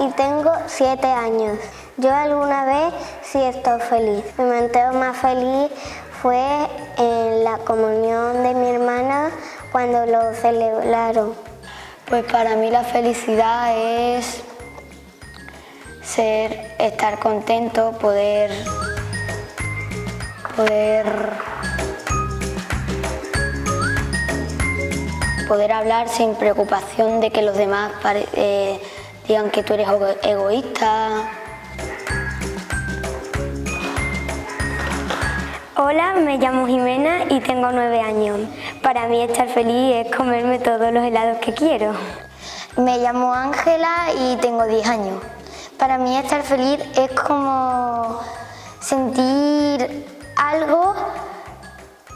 y tengo siete años. Yo alguna vez sí estoy feliz. Mi momento más feliz fue en la comunión de mi hermana cuando lo celebraron. Pues para mí la felicidad es ser, estar contento, poder, poder, poder hablar sin preocupación de que los demás eh, digan que tú eres egoísta. Hola, me llamo Jimena y tengo nueve años. Para mí estar feliz es comerme todos los helados que quiero. Me llamo Ángela y tengo 10 años. Para mí estar feliz es como sentir algo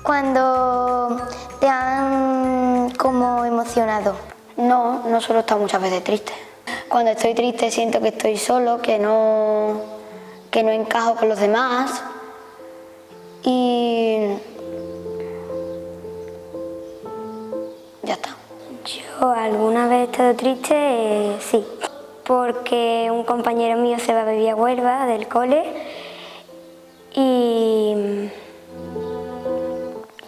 cuando te han como emocionado. No, no solo estar muchas veces triste. Cuando estoy triste siento que estoy solo, que no, que no encajo con los demás y ya está. Yo alguna vez he estado triste, eh, sí, porque un compañero mío se va a vivir a Huelva del cole y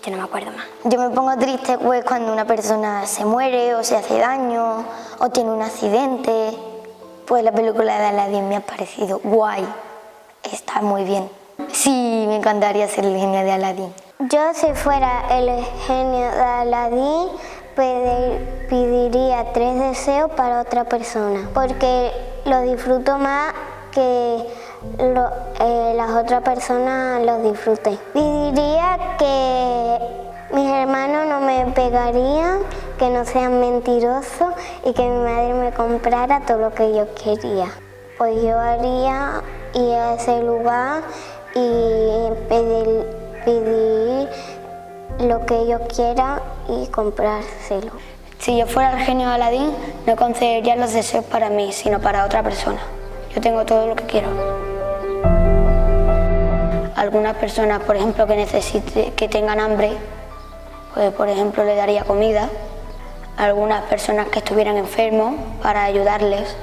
yo no me acuerdo más. Yo me pongo triste pues, cuando una persona se muere o se hace daño o tiene un accidente. Pues la película de Aladdin me ha parecido guay, está muy bien. Sí, me encantaría ser el genio de Aladdin. Yo si fuera el genio de Aladdin pediría tres deseos para otra persona porque lo disfruto más que eh, las otras personas lo disfruten. Pediría que mis hermanos no me pegarían, que no sean mentirosos y que mi madre me comprara todo lo que yo quería. Pues yo haría ir a ese lugar y pedir, lo que yo quiera y comprárselo. Si yo fuera el genio Aladín, no concedería los deseos para mí, sino para otra persona. Yo tengo todo lo que quiero. Algunas personas, por ejemplo, que necesite, que tengan hambre, pues por ejemplo le daría comida. Algunas personas que estuvieran enfermos para ayudarles.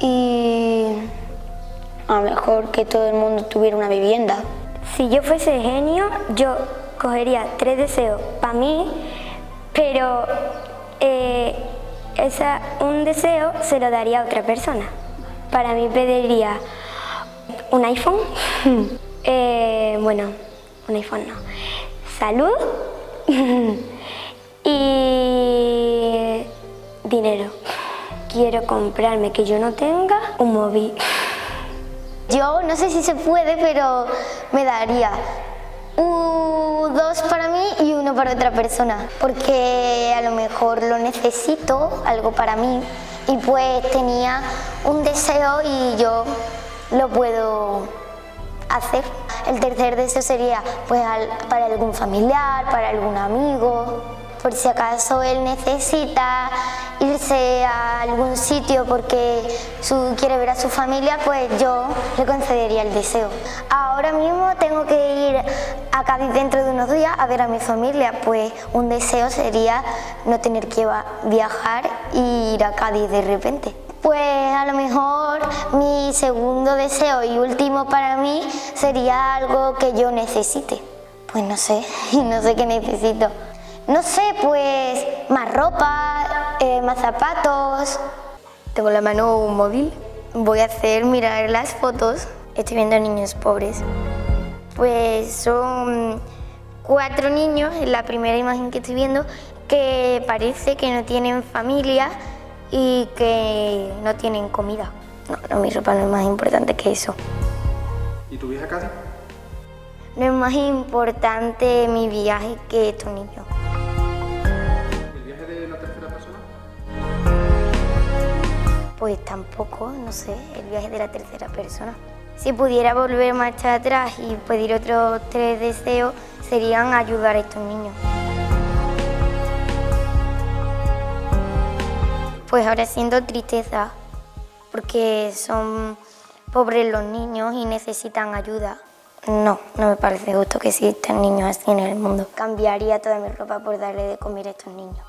Y a lo mejor que todo el mundo tuviera una vivienda. Si yo fuese genio, yo cogería tres deseos para mí, pero eh, esa, un deseo se lo daría a otra persona. Para mí pediría un iPhone, eh, bueno, un iPhone no, salud y dinero. Quiero comprarme que yo no tenga un móvil. Yo no sé si se puede, pero me daría dos para mí y uno para otra persona, porque a lo mejor lo necesito, algo para mí, y pues tenía un deseo y yo lo puedo hacer. El tercer deseo sería pues para algún familiar, para algún amigo, por si acaso él necesita irse a algún sitio porque su, quiere ver a su familia, pues yo le concedería el deseo. Ahora mismo tengo que ir a Cádiz dentro de unos días a ver a mi familia, pues un deseo sería no tener que viajar e ir a Cádiz de repente. Pues a lo mejor mi segundo deseo y último para mí sería algo que yo necesite. Pues no sé, no sé qué necesito. No sé, pues más ropa, eh, más zapatos. Tengo la mano un móvil. Voy a hacer mirar las fotos. Estoy viendo niños pobres. Pues son cuatro niños, en la primera imagen que estoy viendo, que parece que no tienen familia y que no tienen comida. No, no, mi ropa no es más importante que eso. ¿Y tu viaje a casa? No es más importante mi viaje que estos niños. Pues tampoco, no sé, el viaje de la tercera persona. Si pudiera volver marcha atrás y pedir otros tres deseos, serían ayudar a estos niños. Pues ahora siento tristeza, porque son pobres los niños y necesitan ayuda. No, no me parece justo que existan niños así en el mundo. Cambiaría toda mi ropa por darle de comer a estos niños.